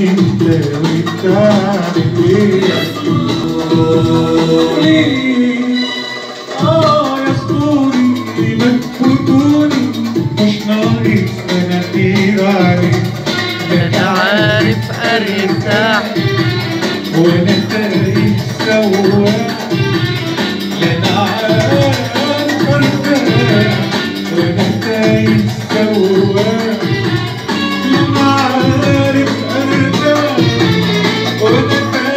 انت وبتعمل إيه آه يا اسطوري ما تفوتوني مش ناقص مناخير عليك لا أنا عارف ارتاح وأنا تاريخ سواق لا أنا عارف ارتاح وأنا تايه سواق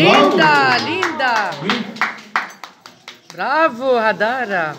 Linda, linda! Bravo, Radara!